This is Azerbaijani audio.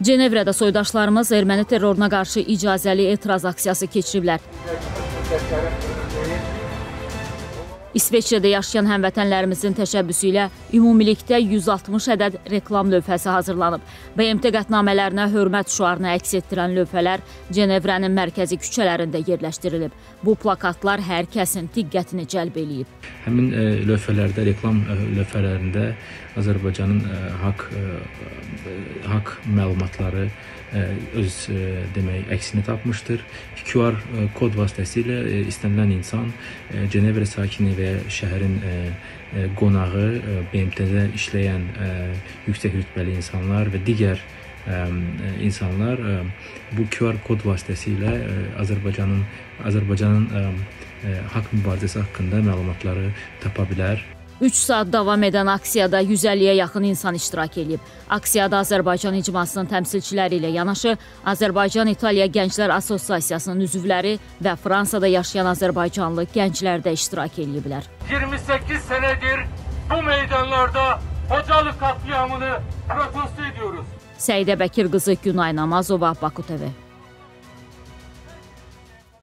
Cenevrədə soydaşlarımız erməni terroruna qarşı icazəli etiraz aksiyası keçiriblər. İsveçrədə yaşayan həmvətənlərimizin təşəbbüsü ilə ümumilikdə 160 ədəd reklam lövhəsi hazırlanıb. BMT qətnamələrinə hörmət şüarını əks etdirən lövhələr Cenevrənin mərkəzi küçələrində yerləşdirilib. Bu plakatlar hər kəsin diqqətini cəlb eləyib. Həmin ə, lövhələrdə, reklam ə, lövhələrində Azərbaycanın ə, haqq haqq məlumatları ə, öz ə, demək əksini tapmışdır. QR ə, kod vasitəsilə istənilən insan ə, Cenevrə sakini və ya şəhərin qonağı, BMT-də işləyən yüksək rütbəli insanlar və digər insanlar bu QR kod vasitəsilə Azərbaycanın Azərbaycanın haqq mübarizəsi haqqında məlumatları tapa bilər. 3 saat davam edən aksiyada 150-yə yaxın insan iştirak edib. Aksiyada Azərbaycan icmasının təmsilçiləri ilə yanaşı Azərbaycan-İtaliya Gənclər Assosiasiyasının üzvləri və Fransada yaşayan azərbaycanlı gənclər də iştirak ediblər. 28 senedir bu meydanlarda Hocalı katliamını protesto ediyoruz. Səidə Bəkir qızı Günay Namazova, Baku TV.